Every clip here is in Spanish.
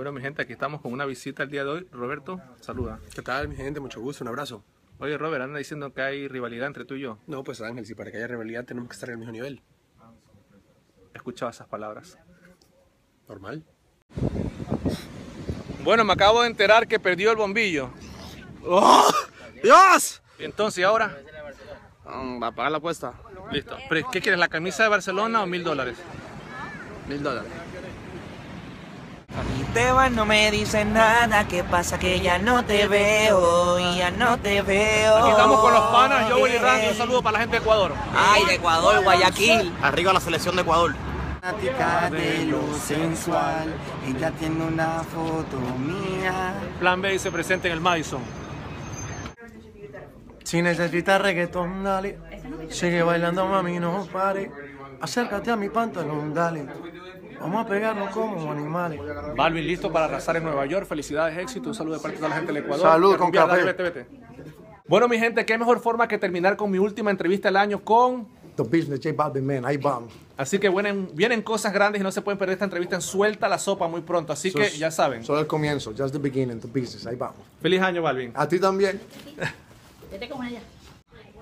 Bueno, mi gente, aquí estamos con una visita el día de hoy. Roberto, saluda. ¿Qué tal, mi gente? Mucho gusto, un abrazo. Oye, Robert, anda diciendo que hay rivalidad entre tú y yo. No, pues Ángel, si para que haya rivalidad tenemos que estar en el mismo nivel. He escuchado esas palabras. Normal. Bueno, me acabo de enterar que perdió el bombillo. ¡Oh! ¡Dios! ¿Y entonces, ¿y ahora? Mm, va a pagar la apuesta. Listo. ¿Pero qué quieres, la camisa de Barcelona o mil dólares? Mil dólares. Y te vas, no me dices nada, ¿qué pasa? Que ya no te veo, ya no te veo. Aquí estamos con los panas, yo y Randy. Un saludo para la gente de Ecuador. Ay, de Ecuador, Guayaquil. Arriba la selección de Ecuador. Fanática de lo sensual, ella tiene una foto mía. Plan B se presenta en el Madison. Si necesitas reggaetón, dale. Sigue bailando, mami, no pare. Acércate a mi pantalón, dale. Vamos a pegarnos como animales. Balvin, listo para arrasar en Nueva York. Felicidades, éxito. Un saludo de parte de toda la gente del Ecuador. Salud con café. vete, vete. Bueno, mi gente, qué mejor forma que terminar con mi última entrevista del año con The business, J Balvin, man, ahí vamos. Así que vienen, vienen cosas grandes y no se pueden perder esta entrevista en Suelta la Sopa muy pronto. Así que ya saben. Solo el comienzo, just the beginning, the business, ahí vamos. Feliz año, Balvin. A ti también.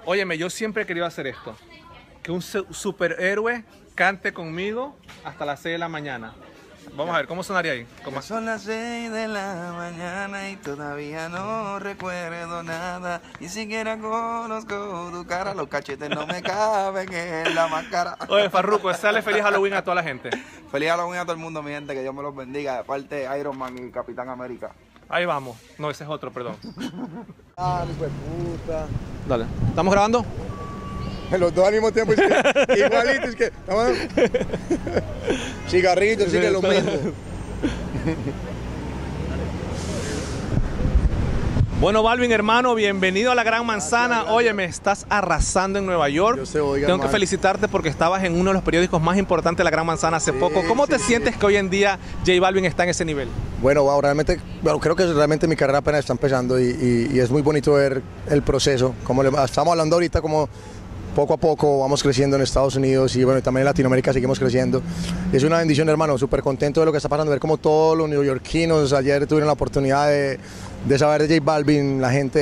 Óyeme, yo siempre he querido hacer esto. Que un su- superhéroe cante conmigo hasta las 6 de la mañana. Vamos a ver, ¿cómo sonaría ahí? ¿Cómo? Son las 6 de la mañana y todavía no recuerdo nada. Ni siquiera conozco tu cara, los cachetes no me caben en la máscara. Oye, Farruko, sale feliz Halloween a toda la gente. Feliz Halloween a todo el mundo, mi gente, que Dios me los bendiga, de parte de Iron Man y Capitán América. Ahí vamos. No, ese es otro, perdón. Ah, de puta. Dale. ¿Estamos grabando? Los dos al mismo tiempo, es que, igualitos, es que. Cigarritos, sí que lo mismo. Bueno, Balvin, hermano, bienvenido a la Gran Manzana. Oye, me estás arrasando en Nueva York. Yo sé, oiga, Tengo que felicitarte porque estabas en uno de los periódicos más importantes de la Gran Manzana hace poco. ¿Cómo te sí, sientes que hoy en día J Balvin está en ese nivel? Bueno, wow, realmente, bueno, creo que realmente mi carrera apenas está empezando y, y- y es muy bonito ver el proceso. Como le- estamos hablando ahorita, como poco a poco vamos creciendo en Estados Unidos y bueno, también en Latinoamérica seguimos creciendo. Es una bendición, hermano, súper contento de lo que está pasando, ver como todos los neoyorquinos ayer tuvieron la oportunidad de, de saber de J Balvin, la gente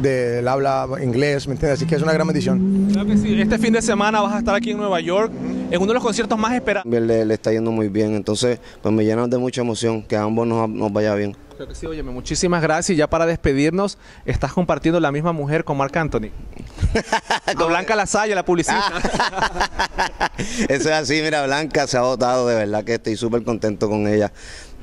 del habla inglés, ¿me entiendes? Así que es una gran bendición. Claro que sí. Este fin de semana vas a estar aquí en Nueva York en uno de los conciertos más esperados. Le, le está yendo muy bien, entonces pues me llenan de mucha emoción que a ambos nos, nos vaya bien. Creo que sí, óyeme, muchísimas gracias. Y ya para despedirnos, estás compartiendo la misma mujer con Marc Anthony. con Blanca Lasalla, la publicista. Eso es así, mira, Blanca se ha votado, de verdad que estoy súper contento con ella.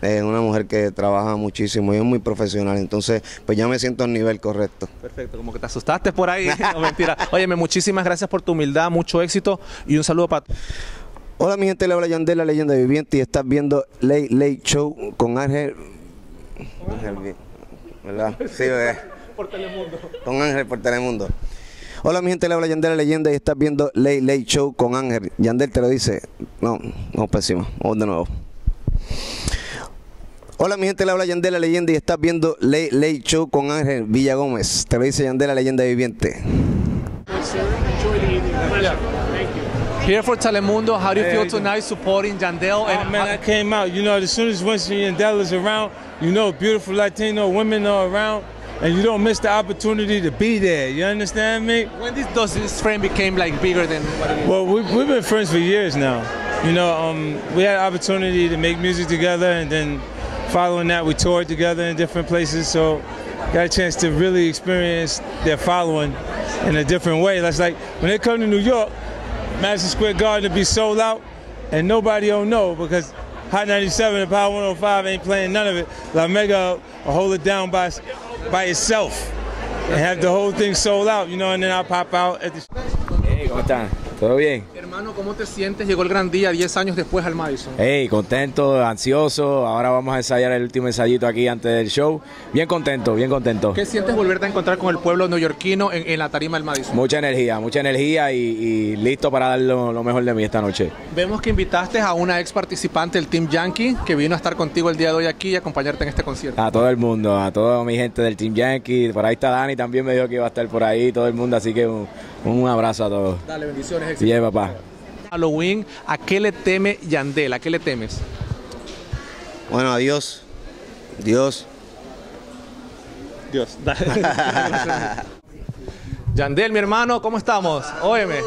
Es una mujer que trabaja muchísimo y es muy profesional, entonces pues ya me siento al nivel correcto. Perfecto, como que te asustaste por ahí. No, mentira. Óyeme, muchísimas gracias por tu humildad, mucho éxito y un saludo para Hola mi gente, le habla Yandel, la leyenda viviente y estás viendo Late Late Show con Ángel... ¿verdad? Sí, ¿verdad? por Telemundo. Con Ángel por Telemundo. Hola mi gente, le habla Yandel, la leyenda y estás viendo Late Late Show con Ángel. Yandel te lo dice. No, no, pésimo. Vamos de nuevo. Hola mi gente, le habla Yandel, la leyenda y estás viendo Late Late Show con Ángel Villa Gómez. Te lo dice Yandel, la leyenda viviente. Here for Telemundo, how do you feel tonight supporting Yandel? Oh, and- man, I came out. You know, as soon as Winston Yandel is around, you know, beautiful Latino women are around, and you don't miss the opportunity to be there. You understand me? when this, does this friend became like bigger than what it is? Well, we, we've been friends for years now. You know, um, we had an opportunity to make music together, and then following that, we toured together in different places. So, got a chance to really experience their following in a different way. That's like when they come to New York, Madison Square Garden to be sold out, and nobody don't know because Hot 97 and Power 105 ain't playing none of it. La Mega will hold it down by by itself and have the whole thing sold out, you know, and then I'll pop out at the Hey, ¿cómo están? ¿Todo bien? Hermano, ¿cómo te sientes? Llegó el gran día 10 años después al Madison. Hey, contento, ansioso. Ahora vamos a ensayar el último ensayito aquí antes del show. Bien contento, bien contento. ¿Qué sientes volverte a encontrar con el pueblo neoyorquino en, en la tarima del Madison? Mucha energía, mucha energía y, y listo para dar lo, lo mejor de mí esta noche. Vemos que invitaste a una ex participante del Team Yankee que vino a estar contigo el día de hoy aquí y acompañarte en este concierto. A todo el mundo, a toda mi gente del Team Yankee. Por ahí está Dani, también me dijo que iba a estar por ahí, todo el mundo. Así que un, un abrazo a todos. Dale, bendiciones, éxito. Bien, papá. Halloween, ¿a qué le teme Yandel? ¿A qué le temes? Bueno, adiós. Dios. Dios. Yandel, mi hermano, ¿cómo estamos? Óyeme.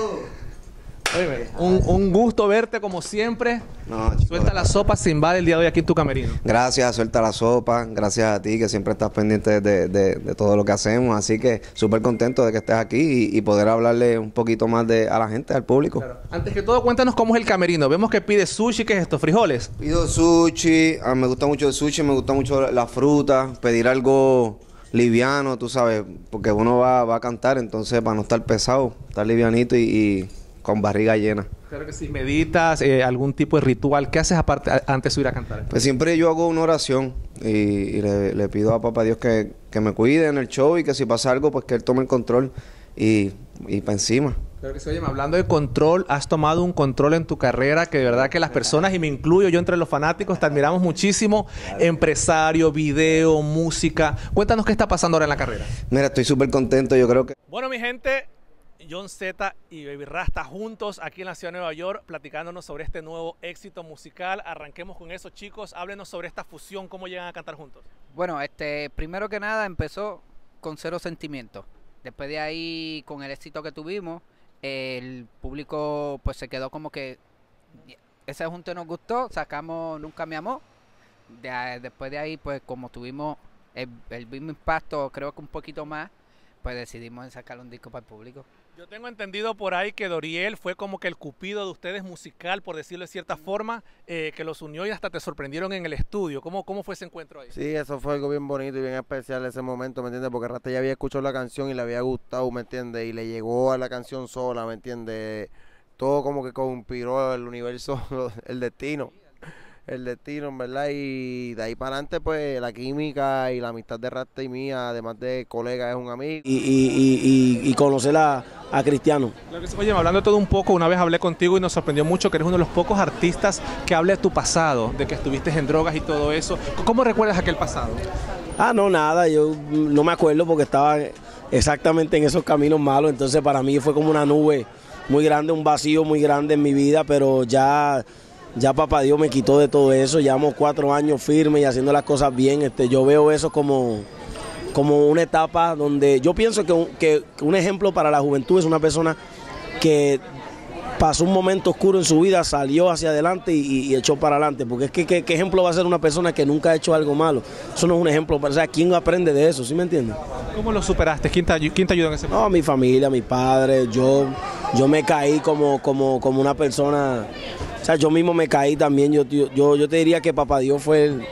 Un, un gusto verte como siempre. No, chico, Suelta la sopa, se invade el día de hoy aquí en tu camerino. Gracias, suelta la sopa. Gracias a ti que siempre estás pendiente de, de- de todo lo que hacemos. Así que súper contento de que estés aquí y, y poder hablarle un poquito más de, a la gente, al público. Antes que todo, cuéntanos cómo es el camerino. Vemos que pide sushi, ¿qué es esto? ¿Frijoles? Pido sushi, ah, me gusta mucho el sushi, me gusta mucho la fruta, pedir algo liviano, tú sabes, porque uno va, va a cantar, entonces para no estar pesado, estar livianito y, y con barriga llena. Claro que sí. ¿Meditas? eh, ¿Algún tipo de ritual? ¿Qué haces aparte a- antes de ir a cantar? Pues siempre yo hago una oración y, y le, le pido a papá Dios que, que me cuide en el show y que si pasa algo, pues que él tome el control y, y para encima. Claro que sí. Oye, hablando de control, has tomado un control en tu carrera que de verdad que las personas, y me incluyo yo entre los fanáticos, te admiramos muchísimo. Empresario, video, música. Cuéntanos qué está pasando ahora en la carrera. Mira, estoy súper contento, yo creo que... Bueno, mi gente, John Z y Baby Rasta juntos aquí en la ciudad de Nueva York platicándonos sobre este nuevo éxito musical. Arranquemos con eso, chicos. Háblenos sobre esta fusión, cómo llegan a cantar juntos. Bueno, este, primero que nada empezó con cero sentimientos. Después de ahí, con el éxito que tuvimos, el público pues se quedó como que ese junte nos gustó, sacamos Nunca Me Amó. Después de ahí, pues como tuvimos el, el mismo impacto, creo que un poquito más, pues decidimos sacar un disco para el público. Yo tengo entendido por ahí que Doriel fue como que el cupido de ustedes musical, por decirlo de cierta forma, eh, que los unió y hasta te sorprendieron en el estudio. ¿Cómo, cómo fue ese encuentro ahí? Sí, eso fue algo bien bonito y bien especial ese momento, ¿me entiendes? Porque Rasta ya había escuchado la canción y le había gustado, ¿me entiendes? Y le llegó a la canción sola, ¿me entiendes? Todo como que conspiró el universo, el destino. El destino, en verdad. Y de ahí para adelante, pues la química y la amistad de Rasta y mía, además de colega, es un amigo. y, y- y- y- y conocer a, a Cristiano. Oye, hablando de todo un poco, una vez hablé contigo y nos sorprendió mucho que eres uno de los pocos artistas que habla de tu pasado, de que estuviste en drogas y todo eso. ¿Cómo recuerdas aquel pasado? Ah, no, nada, yo no me acuerdo porque estaba exactamente en esos caminos malos, entonces para mí fue como una nube muy grande, un vacío muy grande en mi vida, pero ya, ya papá Dios me quitó de todo eso, llevamos cuatro años firmes y haciendo las cosas bien, este, yo veo eso como, como una etapa donde yo pienso que que un ejemplo para la juventud es una persona que pasó un momento oscuro en su vida, salió hacia adelante y, y echó para adelante. Porque es que, ¿qué, qué ejemplo va a ser una persona que nunca ha hecho algo malo? Eso no es un ejemplo. O sea, ¿quién aprende de eso? ¿Sí me entiendes? ¿Cómo lo superaste? ¿Quién te, quién te ayudó en ese momento? No, mi familia, mi padre, yo, yo me caí como, como, como una persona. O sea, yo mismo me caí también. Yo, yo, yo, yo te diría que papá Dios fue, el-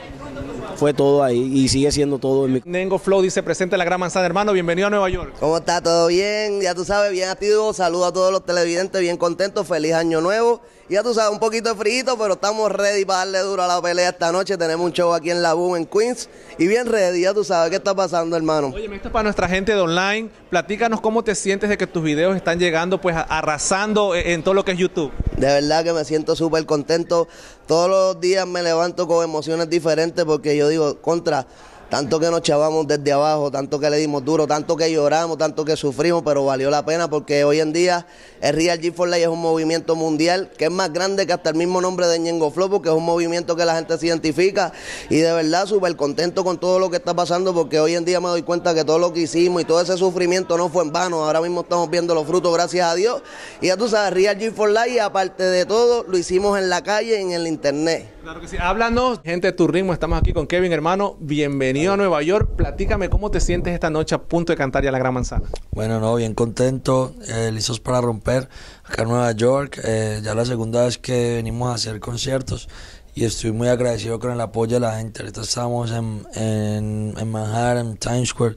fue todo ahí y sigue siendo todo en mi Nengo Flow dice presente en la Gran Manzana, hermano, bienvenido a Nueva York. ¿Cómo está? ¿Todo bien? Ya tú sabes, bien activo. Saludo a todos los televidentes, bien contentos. Feliz año nuevo. Ya tú sabes, un poquito frío, pero estamos ready para darle duro a la pelea esta noche. Tenemos un show aquí en La Boom, en Queens. Y bien ready, ya tú sabes qué está pasando, hermano. Oye, esto es para nuestra gente de online. Platícanos cómo te sientes de que tus videos están llegando, pues arrasando en, en todo lo que es YouTube. De verdad que me siento súper contento. Todos los días me levanto con emociones diferentes porque yo digo, contra, tanto que nos chavamos desde abajo, tanto que le dimos duro, tanto que lloramos, tanto que sufrimos, pero valió la pena porque hoy en día el Real G4 Life es un movimiento mundial que es más grande que hasta el mismo nombre de Ñengo Flow porque es un movimiento que la gente se identifica y de verdad súper contento con todo lo que está pasando porque hoy en día me doy cuenta que todo lo que hicimos y todo ese sufrimiento no fue en vano. Ahora mismo estamos viendo los frutos gracias a Dios y ya tú sabes, Real G4 Life y aparte de todo lo hicimos en la calle y en el internet. Claro que sí. Háblanos, gente de tu ritmo. Estamos aquí con Kevin, hermano. Bienvenido a Nueva York. Platícame cómo te sientes esta noche a punto de cantar ya la Gran Manzana. Bueno, no, bien contento, eh, listos para romper acá en Nueva York. eh, ya la segunda vez que venimos a hacer conciertos y estoy muy agradecido con el apoyo de la gente. Ahorita estamos en, en, en Manhattan, Times Square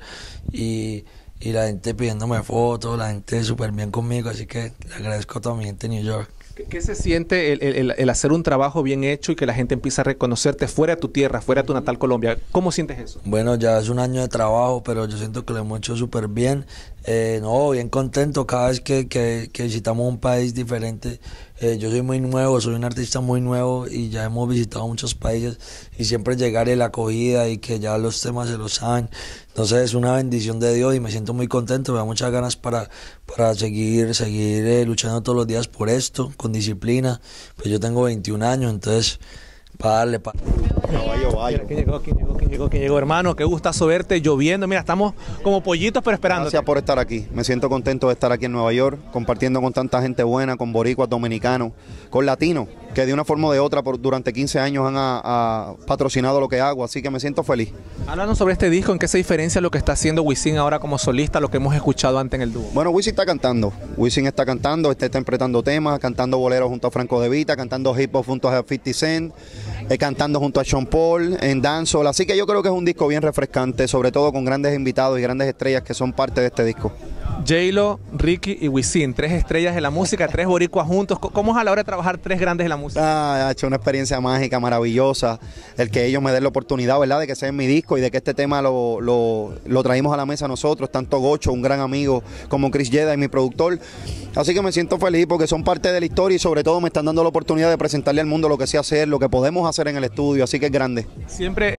y, y la gente pidiéndome fotos, la gente súper bien conmigo, así que le agradezco a toda mi gente de New York. ¿Qué, se siente el, hacer un trabajo bien hecho y que la gente empiece a reconocerte fuera de tu tierra, fuera de tu natal Colombia? ¿Cómo sientes eso? Bueno, ya es un año de trabajo, pero yo siento que lo hemos hecho súper bien. Eh, no, bien contento cada vez que, que- visitamos un país diferente. Eh, yo soy muy nuevo, soy un artista muy nuevo y ya hemos visitado muchos países y siempre llegar la acogida y que ya los temas se los saben. Entonces es una bendición de Dios y me siento muy contento, me da muchas ganas para, para seguir, seguir eh, luchando todos los días por esto, con disciplina. Pues yo tengo 21 años, entonces para darle pa. Mira, ¿Quién llegó? ¿Quién llegó? ¿Quién llegó? ¿Quién llegó? Hermano, qué gustazo verte lloviendo. Mira, estamos como pollitos, pero esperando. Gracias por estar aquí. Me siento contento de estar aquí en Nueva York, compartiendo con tanta gente buena, con boricuas dominicanos, con latinos, que de una forma o de otra por, durante 15 años han patrocinado lo que hago, así que me siento feliz. Háblanos sobre este disco, ¿en qué se diferencia lo que está haciendo Wisin ahora como solista lo que hemos escuchado antes en el dúo? Bueno, Wisin está cantando. Wisin está cantando, está interpretando temas, cantando boleros junto a Franco De Vita, cantando hip hop junto a 50 Cent, eh, cantando junto a Sean Paul en dancehall. Así que yo creo que es un disco bien refrescante, sobre todo con grandes invitados y grandes estrellas que son parte de este disco. J-Lo, Ricky y Wisin, tres estrellas de la música, tres boricuas juntos. ¿Cómo es a la hora de trabajar tres grandes de la música? Ah, ha hecho una experiencia mágica, maravillosa. El que ellos me den la oportunidad, ¿verdad?, de que sea en mi disco y de que este tema lo, lo, lo traímos a la mesa nosotros, tanto Gocho, un gran amigo, como Chris Jeda y mi productor. Así que me siento feliz porque son parte de la historia y sobre todo me están dando la oportunidad de presentarle al mundo lo que sé hacer, lo que podemos hacer en el estudio. Así que es grande. Siempre